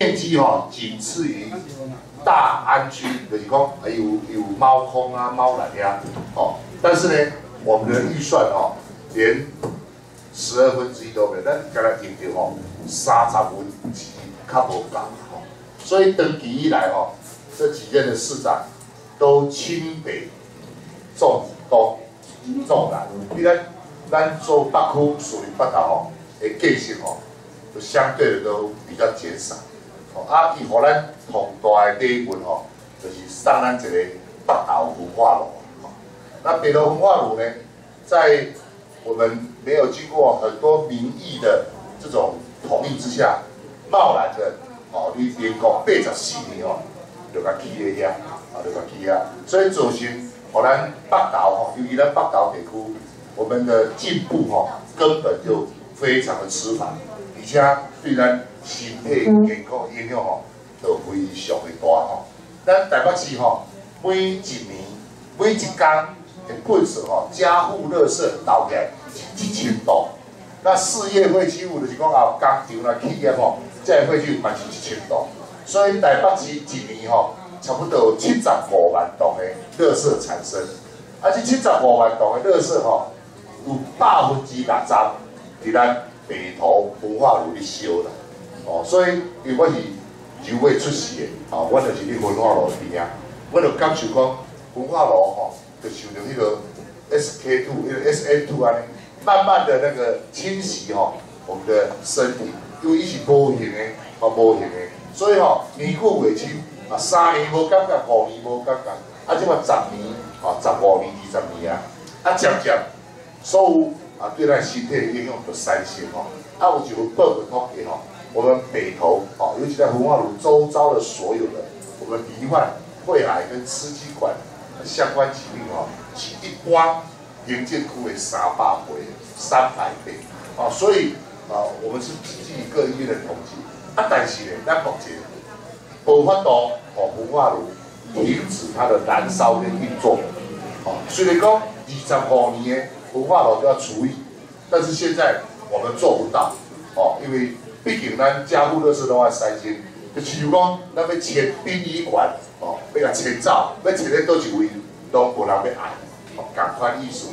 面积哈仅次于大安区，就是讲有有猫空啊、猫缆呀，哦，但是呢，我们的预算哦，连十二分之一都没有，但刚才听到哦，三十分之一较无够哦，所以登记以来哦，这几任的市长都亲北重东重南，你看咱做北区属于北投哦，的建设哦，就相对的都比较减少。啊，伊互咱宏大的礼物吼，就是送咱一个北投文化路。那北投文化路呢，在我们没有经过很多民意的这种同意之下，贸然的哦，你连续八十四年哦，就甲起咧遐，啊，就甲起啊。所以造成互咱北投吼，尤其咱北投地区，我们的进步吼，根本就非常的迟缓，而且对咱。身体健康影响吼，都非常的大吼。咱台北市吼，每一年、每一天的建设吼，家户垃圾倒来一千多。那事业废弃物就是讲啊，工厂啦、企业吼，这废弃物嘛是一千多。所以台北市一年吼，差不多有七十五万吨的垃圾产生。啊，这七十五万吨的垃圾吼，有百分之六十伫咱北投文化路里收啦。哦，所以因为我是就尾出世的，哦，我就是伫文化路边啊，我就感受讲文化路吼，就像着迄个 S K two，迄个 S A two 安尼，慢慢的那个侵袭吼我们的身体，因为伊是无形的，啊无形的，所以吼年过月轻啊，三年无感觉，五年无感觉，啊，即嘛十年，啊十五年、二十年啊，啊渐渐，所有啊对咱身体的影响就产生吼，啊有一个报告统计吼。我们北投啊，尤其在文化路周遭的所有的，我们罹患肺癌跟支气管相关疾病哦，是一般营建区的三百倍、三百倍啊，所以啊，我们是基于各医院的统计啊，但是呢，咱目前无法度哦，文化路停止它的燃烧跟运作哦，虽然讲二十五年文化路都要除以，但是现在我们做不到哦，因为。毕竟咱家户乐事都要三星，就是讲，咱要迁殡仪馆，哦，要来迁走，要迁咧倒一位，拢无人要爱，哦，共款意思。